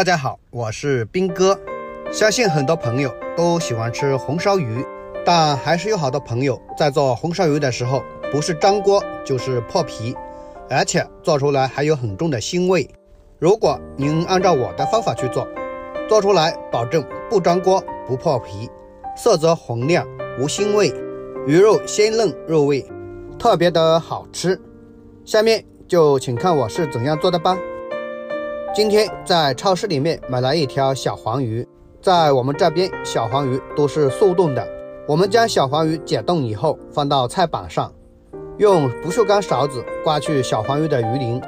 大家好，我是兵哥。相信很多朋友都喜欢吃红烧鱼，但还是有好多朋友在做红烧鱼的时候，不是粘锅就是破皮，而且做出来还有很重的腥味。如果您按照我的方法去做，做出来保证不粘锅不破皮，色泽红亮无腥味，鱼肉鲜嫩入味，特别的好吃。下面就请看我是怎样做的吧。今天在超市里面买了一条小黄鱼，在我们这边小黄鱼都是速冻的。我们将小黄鱼解冻以后放到菜板上，用不锈钢勺子刮去小黄鱼的鱼鳞。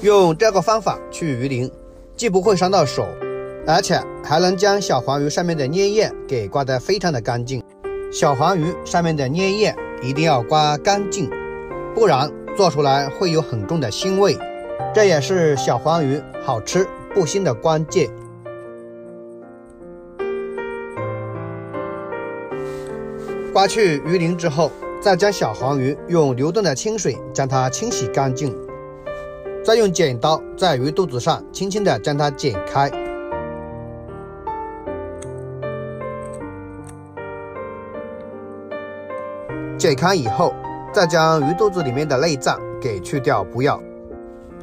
用这个方法去鱼鳞，既不会伤到手，而且还能将小黄鱼上面的粘液给刮得非常的干净。小黄鱼上面的粘液一定要刮干净，不然做出来会有很重的腥味。这也是小黄鱼好吃不腥的关键。刮去鱼鳞之后，再将小黄鱼用流动的清水将它清洗干净，再用剪刀在鱼肚子上轻轻的将它剪开。剪开以后，再将鱼肚子里面的内脏给去掉，不要。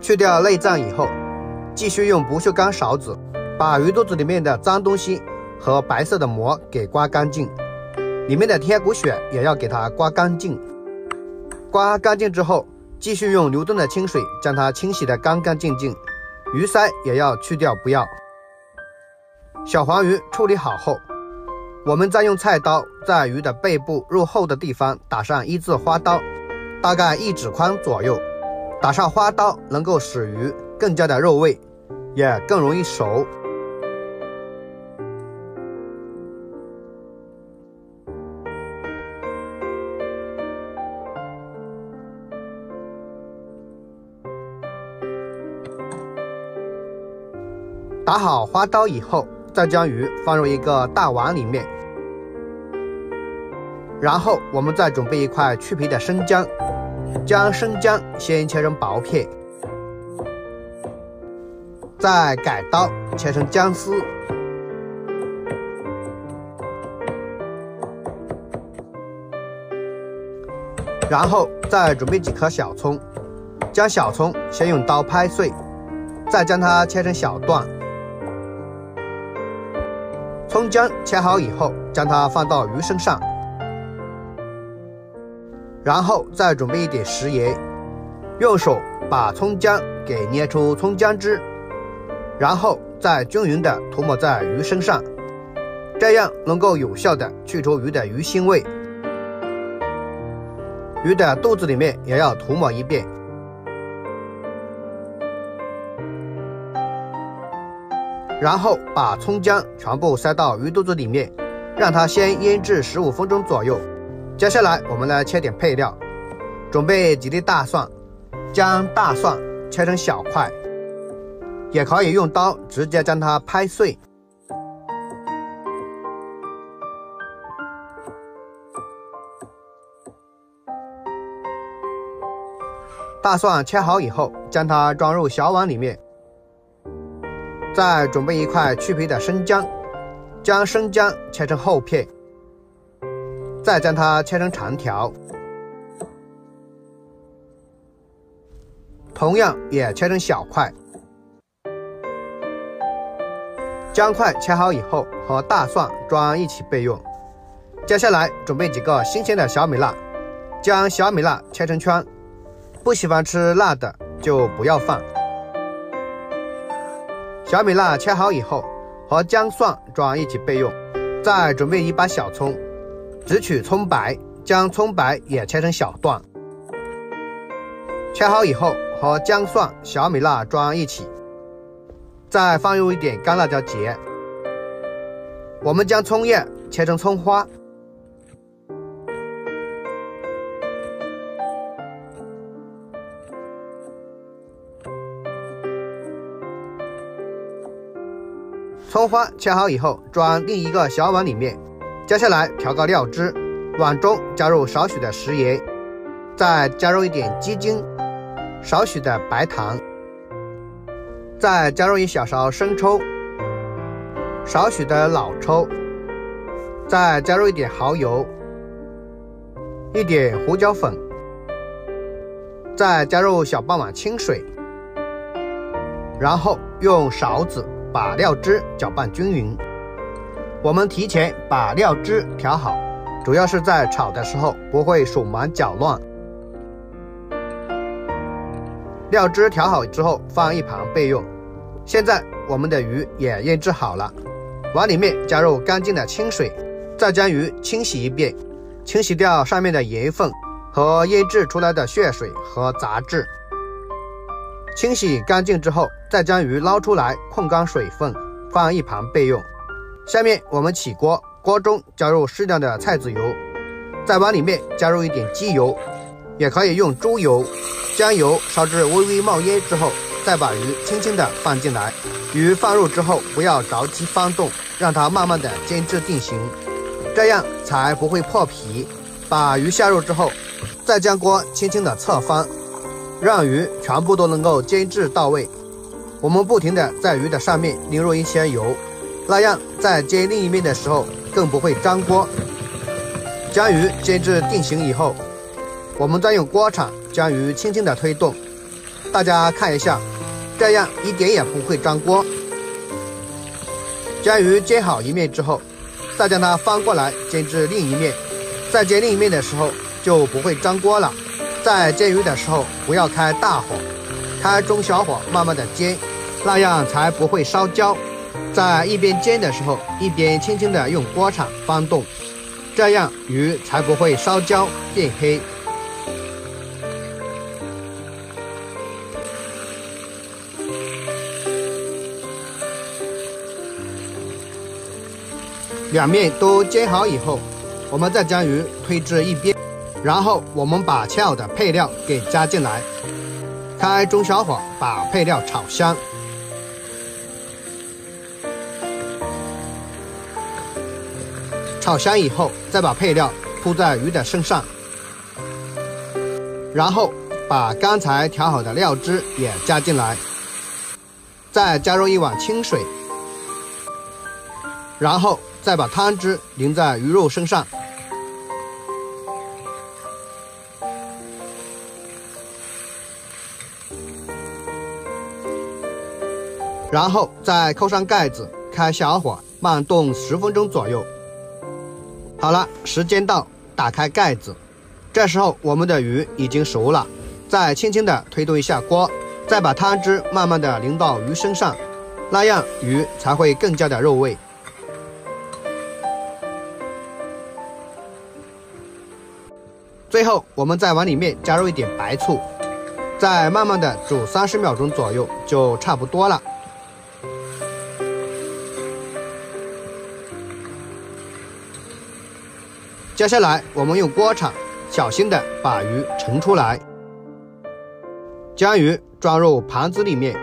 去掉内脏以后，继续用不锈钢勺子把鱼肚子里面的脏东西和白色的膜给刮干净，里面的天骨血也要给它刮干净。刮干净之后，继续用流动的清水将它清洗的干干净净，鱼鳃也要去掉，不要。小黄鱼处理好后，我们再用菜刀在鱼的背部入后的地方打上一字花刀，大概一指宽左右。打上花刀能够使鱼更加的入味，也更容易熟。打好花刀以后，再将鱼放入一个大碗里面，然后我们再准备一块去皮的生姜。将生姜先切成薄片，再改刀切成姜丝，然后再准备几颗小葱，将小葱先用刀拍碎，再将它切成小段。葱姜切好以后，将它放到鱼身上。然后再准备一点食盐，用手把葱姜给捏出葱姜汁，然后再均匀的涂抹在鱼身上，这样能够有效的去除鱼的鱼腥味。鱼的肚子里面也要涂抹一遍，然后把葱姜全部塞到鱼肚子里面，让它先腌制十五分钟左右。接下来，我们来切点配料，准备几粒大蒜，将大蒜切成小块，也可以用刀直接将它拍碎。大蒜切好以后，将它装入小碗里面，再准备一块去皮的生姜，将生姜切成厚片。再将它切成长条，同样也切成小块。姜块切好以后，和大蒜装一起备用。接下来准备几个新鲜的小米辣，将小米辣切成圈，不喜欢吃辣的就不要放。小米辣切好以后，和姜蒜装一起备用。再准备一把小葱。只取葱白，将葱白也切成小段。切好以后，和姜蒜、小米辣装一起，再放入一点干辣椒节。我们将葱叶切成葱花，葱花切好以后，装另一个小碗里面。接下来调个料汁，碗中加入少许的食盐，再加入一点鸡精，少许的白糖，再加入一小勺生抽，少许的老抽，再加入一点蚝油，一点胡椒粉，再加入小半碗清水，然后用勺子把料汁搅拌均匀。我们提前把料汁调好，主要是在炒的时候不会手忙脚乱。料汁调好之后放一旁备用。现在我们的鱼也腌制好了。碗里面加入干净的清水，再将鱼清洗一遍，清洗掉上面的盐分和腌制出来的血水和杂质。清洗干净之后，再将鱼捞出来，控干水分，放一旁备用。下面我们起锅，锅中加入适量的菜籽油，再往里面加入一点鸡油，也可以用猪油，将油烧至微微冒烟之后。再把鱼轻轻地放进来，鱼放入之后不要着急翻动，让它慢慢的煎至定型，这样才不会破皮。把鱼下入之后，再将锅轻轻的侧翻，让鱼全部都能够煎至到位。我们不停的在鱼的上面淋入一些油，那样在煎另一面的时候更不会粘锅。将鱼煎至定型以后，我们再用锅铲将鱼轻轻的推动。大家看一下，这样一点也不会粘锅。将鱼煎好一面之后，再将它翻过来煎至另一面，在煎另一面的时候就不会粘锅了。在煎鱼的时候不要开大火，开中小火慢慢的煎，那样才不会烧焦。在一边煎的时候，一边轻轻的用锅铲翻动，这样鱼才不会烧焦变黑。两面都煎好以后，我们再将鱼推至一边，然后我们把切好的配料给加进来，开中小火把配料炒香。炒香以后，再把配料铺在鱼的身上，然后把刚才调好的料汁也加进来，再加入一碗清水，然后。再把汤汁淋在鱼肉身上，然后再扣上盖子，开小火慢炖十分钟左右。好了，时间到，打开盖子，这时候我们的鱼已经熟了，再轻轻的推动一下锅，再把汤汁慢慢的淋到鱼身上，那样鱼才会更加的入味。最后，我们再往里面加入一点白醋，再慢慢的煮三十秒钟左右就差不多了。接下来，我们用锅铲小心的把鱼盛出来，将鱼装入盘子里面，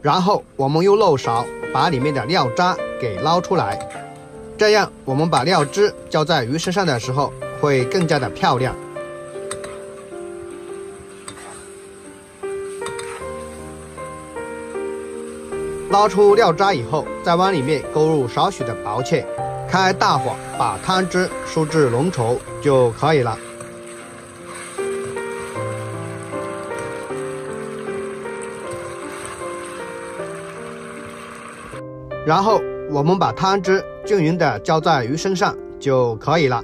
然后我们用漏勺把里面的料渣给捞出来。这样，我们把料汁浇在鱼身上的时候，会更加的漂亮。捞出料渣以后，再往里面勾入少许的薄芡，开大火把汤汁收至浓稠就可以了。然后。我们把汤汁均匀的浇在鱼身上就可以了。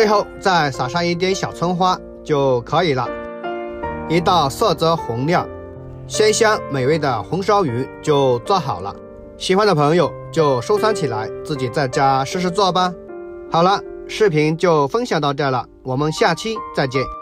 最后再撒上一点小葱花就可以了。一道色泽红亮、鲜香美味的红烧鱼就做好了。喜欢的朋友就收藏起来，自己在家试试做吧。好了。视频就分享到这了，我们下期再见。